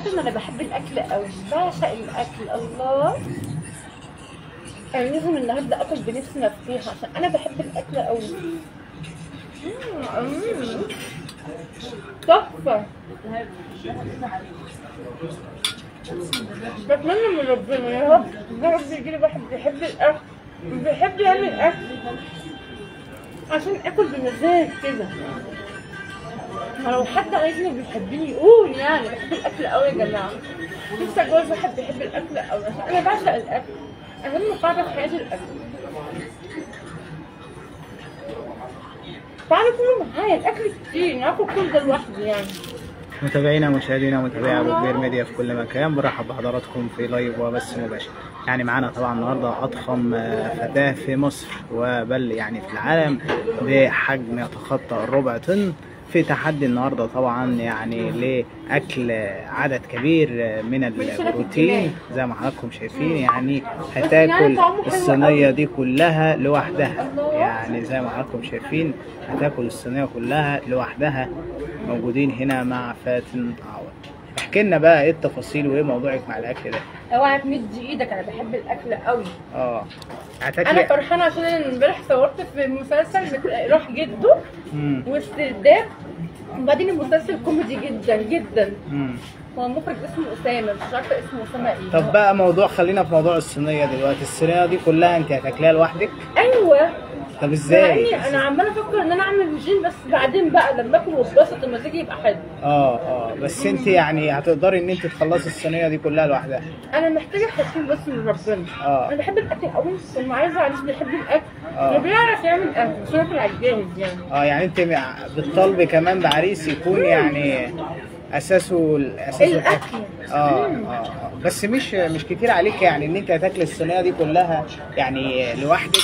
عشان أنا بحب الأكل قوي بعشق الأكل الله. أنا لازم النهارده آكل بنفس مفتوحه عشان أنا بحب الأكل قوي مم. تحفة. بتمنى من ربنا يا رب يا رب يجيلي واحد بيحب الأكل بيحب يعمل أكل عشان آكل بمزاج كده. ما لو حد عايزني بيحبني يقول يعني بحب الأكل قوي يا جماعة. نفسي اتجوز واحد بيحب الأكل قوي عشان أنا بعشق الأكل. أهم قاعدة في حياتي الأكل. تعالوا كلوا معايا الأكل كتير. ناكل كل ده لوحدي يعني. متابعينا ومشاهدينا ومتابعي أبو كبير ميديا في كل مكان. برحب بحضراتكم في لايف وبث مباشر. يعني معانا طبعا النهارده أضخم فتاه في مصر وبل يعني في العالم بحجم يتخطى الربع طن. في تحدي النهارده طبعا يعني لأكل عدد كبير من البروتين. زي ما حضراتكم شايفين يعني هتاكل الصينية دي كلها لوحدها. يعني زي ما حضراتكم شايفين هتاكل الصينية كلها لوحدها. موجودين هنا مع فاتن عوض. احكي لنا بقى إيه التفاصيل وإيه موضوعك مع الأكل ده؟ اوعى تمد إيدك أنا بحب الأكل قوي آه. أنا هتاكلي فرحانة عشان أنا امبارح صورت في مسلسل روح جده. واسترداد وبعدين المسلسل كوميدي جدا جدا. مم. هو المخرج اسمه أسامة مش عارفة اسمه أسامة إيه. طب بقى موضوع خلينا في موضوع الصينية دلوقتي. الصينية دي كلها أنت هتاكليها لوحدك؟ طب إزاي؟ اني أنا عمالة أفكر إن أنا أعمل رجيم بس بعدين بقى لما أكل واتبسط مزاجي يبقى حلو. آه آه بس أنت يعني هتقدري إن أنت تخلصي الصينية دي كلها لوحدها. أنا محتاجة حاجتين بس من ربنا. آه. أنا بحب الأكل قوي ثم عايزة عريس بيحب الأكل. آه. وبيعرف يعمل أكل على الجاهز يعني. آه يعني أنت بتطالبي كمان بعريس يكون يعني أساسه أساسه الأكل. آه آه آه. بس مش مش كتير عليك يعني إن أنت هتاكلي الصينية دي كلها يعني لوحدك؟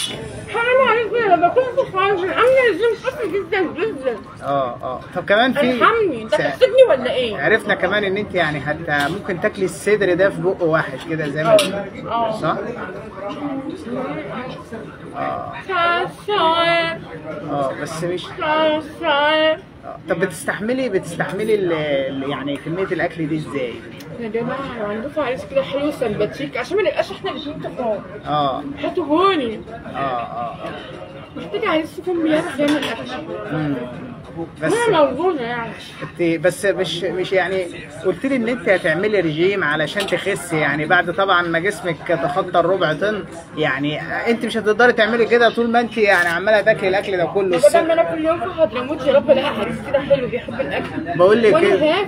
حرام عليك بقى لما كنت في عاملة رجيم قاسي جدا جدا. آه آه. طب كمان في ارحمني انت هتحسدني ولا إيه؟ عرفنا كمان إن أنت يعني حتى ممكن تاكلي الصدر ده في بق واحد كده زي ما آه. آه. صح؟ آه. آه بس مش آه. طب بتستحملي بتستحملي يعني كمية الأكل دي إزاي؟ يا جماعة لو عندكم عريس كده حلو سمباتيك عشان ما نبقاش إحنا الاثنين تخان آه. هاتوهوني آه آه محتاجة عريس يكون بيعرف يعمل اكل بس أنا موجوده يعني انت بس مش مش يعني قلت لي ان انت هتعملي رجيم علشان تخسي يعني بعد طبعا ما جسمك تخطى الربع طن. يعني انت مش هتقدري تعملي كده طول ما انت يعني عمالة تاكلي الأكل ده كله. ما أنا كل يوم في حضرموت يا رب الاقي عريس كده حلو بيحب الأكل. بقول لك إيه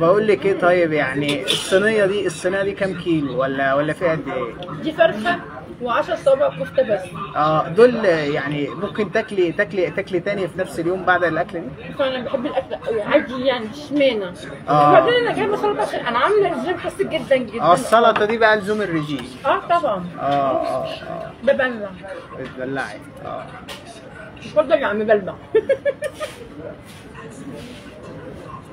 بقول لك إيه طيب يعني الصينية دي الصينية دي كام كيلو ولا ولا فيها قد إيه؟ دي فرخة. و10 صوابع كفته بس. آه دول يعني ممكن تاكلي تاكلي تاكلي تاني في نفس اليوم بعد الاكل دي؟ فانا بحب الأكل قوي عادي يعني اشمعنى آه. وبعدين أنا جايبه سلطه عشان أنا عاملة رجيم خس جدا جدا. آه السلطة دي بقى لزوم الرجيم. آه طبعا. آه آه آه. ببلع. بتبلعي. آه. اتفضل يا عم بلبع.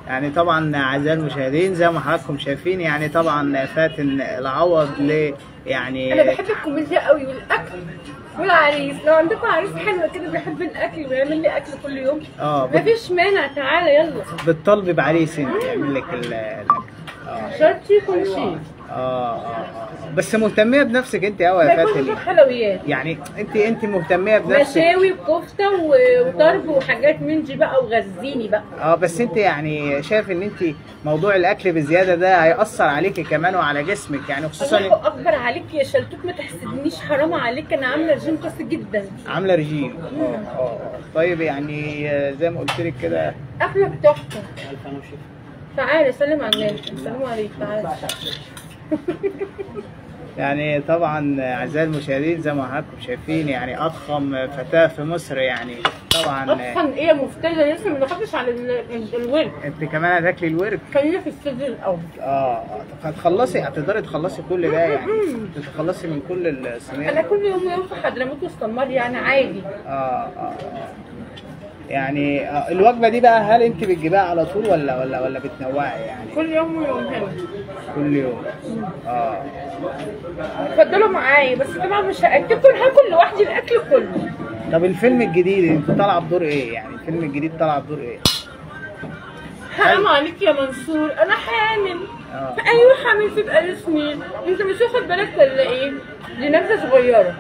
يعني طبعا أعزائي المشاهدين زي ما حضراتكم شايفين يعني طبعا فاتن العوض ل يعني أنا بحب الكوميديا قوي والأكل والعريس. لو عندكم عريس حلو كده بيحب الأكل ويعمل لي أكل كل يوم. آه مفيش مانع تعالى يلا. بتطالبي بعريس انت يعمل لك ال- الاكل آه شرط يكون شيء آه آه آه. بس مهتمية بنفسك انت قوي يا فاتن. حلويات يعني انت انت مهتمية بنفسك. مشاوي وكفتة وطرب وحاجات من دي بقى وغزيني بقى. آه بس انت يعني شايف ان انت موضوع الأكل بزيادة ده هيأثر عليكي كمان وعلى جسمك يعني خصوصا الله أكبر عليك يا شلتوت ما تحسدنيش حرام عليك أنا عاملة رجيم قاسي جدا. عاملة رجيم. آه. طيب يعني زي ما قلت لك كده اكلك تحفة. تعالى سلم على الناس سلام عليك تعالى. يعني طبعا أعزائي المشاهدين زي ما حضراتكم شايفين يعني أضخم فتاة في مصر يعني. طبعا أصلا إيه مفترضه لسه ما دخلتش على ال- ال- الورك. أنت كمان هتاكلي الورك؟ خلينا في الصدر الأول. آه. طب هتخلصي هتقدري تخلصي كل ده يعني. تتخلصي من كل أنا الصينيه كل يوم يوم في حضرموت وأستمر يعني عادي. آه آه آه. يعني آه، الوجبة دي بقى هل انت بتجيبها على طول ولا ولا ولا بتنوعي يعني؟ كل يوم ويوم هنا كل يوم. آه. اتفضلوا معايا بس طبعا مش هاكلكم هاكل لوحدي الأكل كله. طب الفيلم الجديد انت طالعة بدور إيه يعني؟ الفيلم الجديد طالعة بدور إيه؟ حرام عليك يا منصور. أنا حامل. آه. أيوه حامل في بقالي سنين. أنت مش واخد بالك ولا إيه؟ دي نبذه صغيره.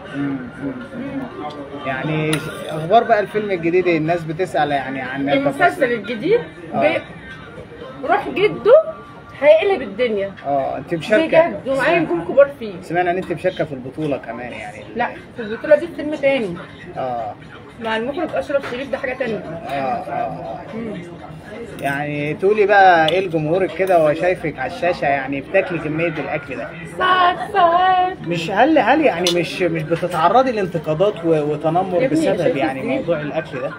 يعني أخبار بقى الفيلم الجديد الناس بتسأل يعني عن المسلسل الجديد آه. بي... روح جده هيقلب الدنيا. آه أنت مشاركة. بجد ومعايا نجوم كبار فيه. سمعنا إن أنت مشاركة في البطولة كمان يعني. لا في البطولة دي فيلم تاني. آه. مع المخرج أشرف شريف ده حاجة تانية. آه. آه يعني تقولي بقى إيه لجمهورك كده وهو شايفك على الشاشة يعني بتاكلي كمية الأكل ده؟ ساعات ساعات مش هل هل يعني مش مش بتتعرضي لانتقادات وتنمر بسبب يعني؟ موضوع الأكل ده؟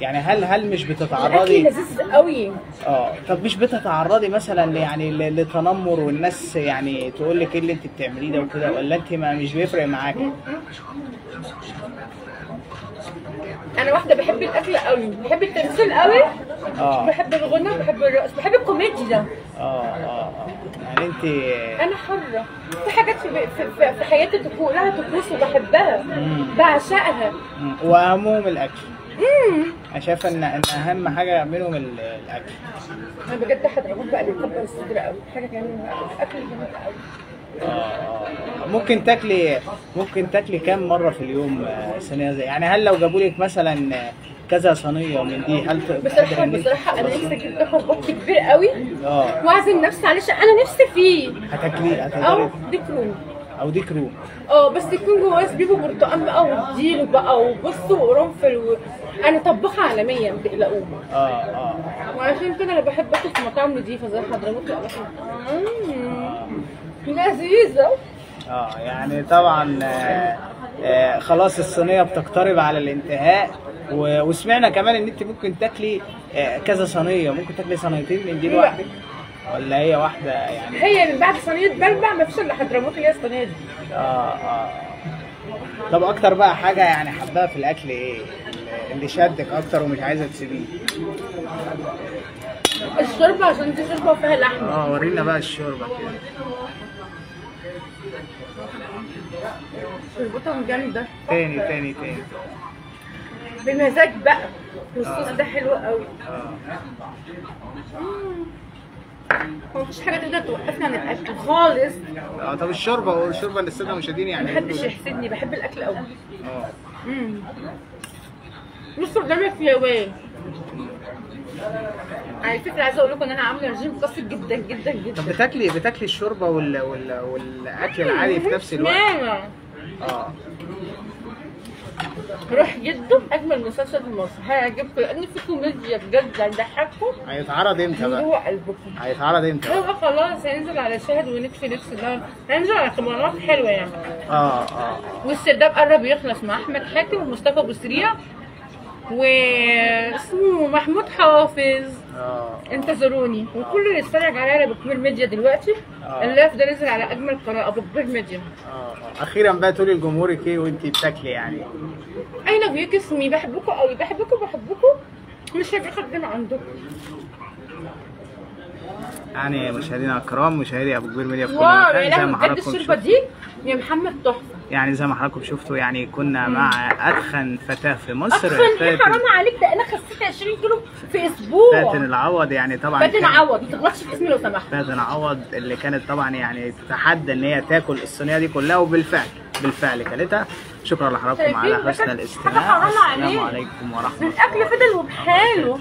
يعني هل هل مش الأكل بتتعرضي لذيذ قوي. آه. طب مش بتتعرضي مثلا يعني لتنمر والناس يعني تقول لك إيه اللي أنت بتعمليه ده وكده ولا أنت ما مش بيفرق معاكي؟ الأكل قوي بحب التمثيل قوي آه. بحب الغنى بحب الرقص بحب الكوميديا. آه آه آه. يعني انت أنا حرة. في حاجات في, في, في, حياتي لها طقوس وبحبها. بعشقها. واهمهم الأكل. أنا شايفة ان إن أهم حاجة ال- الأكل. أنا بجد حضرتك بقى بيكبر الصدر قوي حاجة كمان. الاكل جميل قوي آه، آه. ممكن تاكلي ممكن تاكلي كام مرة في اليوم آه، صينيه زي يعني هل لو جابوا لك مثلا كذا صينية من دي. هل بصراحه بصراحة أنا؟ نفسي أجيب بط كبير قوي آه. وأعزم نفسي عليه عشان أنا نفسي فيه. هتاكليه أو هتقدري ديك رومي أو ديك روم آه بس يكون جواه زبيب وبرتقال بقى وديل بقى وبص وقرنفل و... أنا طباخة عالمية ما تقلقوش آه آه. وعشان كده أنا بحب اكل في مطاعم نضيفة زي لا مم. لذيذة. آه يعني طبعا آه آه خلاص الصينية بتقترب على الانتهاء. وسمعنا كمان إن أنت ممكن تاكلي آه كذا صينية. ممكن تاكلي صينيتين من دي. لوحدك؟ ولا هي واحدة يعني؟ هي من بعد صينية بلبع ما فيش إلا حضرموت اللي هي الصينية دي. آه آه. طب أكتر بقى حاجة يعني حباها في الأكل إيه؟ اللي شدك أكتر ومش عايزة تسيبيه. الشوربة عشان دي شوربة وفيها لحمة. آه ورينا بقى الشوربة كده. شوربتها جامدة. تاني تاني تاني. بمزاج بقى. والصوص ده حلو قوي. آه هو مفيش حاجة تقدر توقفنا عن الأكل خالص. آه طب الشوربة والشوربه اللي الساده مشاهدين يعني ما حدش يحسدني بحب الأكل قوي. آه. امم بصوا قدامك في يومين على فكرة عايزة أقول لكم إن أنا عاملة رجيم قاسي جدا جدا جدا. طب بتاكلي بتاكلي الشوربة وال... وال... والأكل العادي في نفس الوقت؟ آه. روح جدا اجمل مسلسل في مصر هيعجبكم لأن في كوميديا بجد هيضحككم هيتعرض إمتى بقى؟ جوه قلبكم. هيتعرض إمتى هو خلاص هينزل على شاهد ونكفي نفس ده هينزل على قنوات حلوة يعني. آه آه. والسرداب قرب يخلص مع أحمد حاتم ومصطفى أبو سريع. واسمه محمود حافظ. آه. انتظروني. وكل اللي يتفرج عليا على بكبير ميديا دلوقتي. آه. اللايف ده نزل على أجمل قناه ابو كبير ميديا. آه. آه. أخيرا بقى تقولي لجمهورك إيه وانتي بتاكلي يعني؟ I love you kiss me بحبكم قوي بحبكم بحبكم مش هاجي اخدم عندكم يعني مشاهدينا الكرام مشاهدي أبو كبير ميديا في كل مكان زي ما بجد الشوربه شفتوا. دي يا محمد تحفة. يعني زي ما حضراتكم شفتوا يعني كنا مع اتخن فتاة في مصر. أصلا إيه حرام عليك ده أنا خسيت 20 كيلو في أسبوع. فاتن العوض يعني طبعا فاتن عوض ما تغلطش في اسمي لو سمحت. فاتن عوض اللي كانت طبعا يعني تتحدى إن هي تاكل الصينية دي كلها وبالفعل بالفعل كلتها. شكرا لحضراتكم على حسن الاستماع. السلام عليك. عليكم ورحمة الله الاكل فضل وبحاله.